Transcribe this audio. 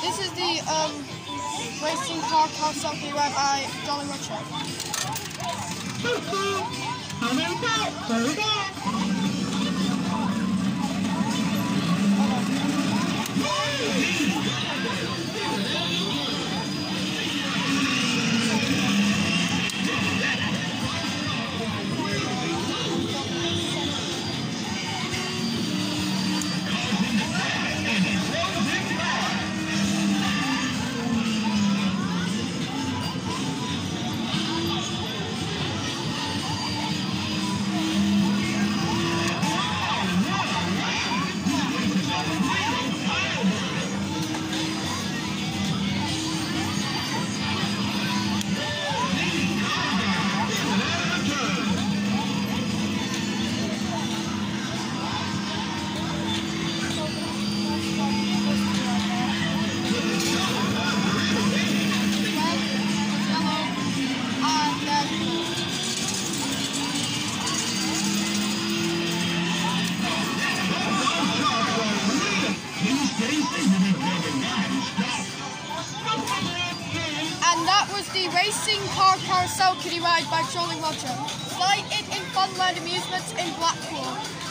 This is the um, racing car car carousel ride by Jolly Roger. That was the Racing Car Carousel Kiddie Ride by Jolly Roger. Flight in, in Funland Amusements in Blackpool.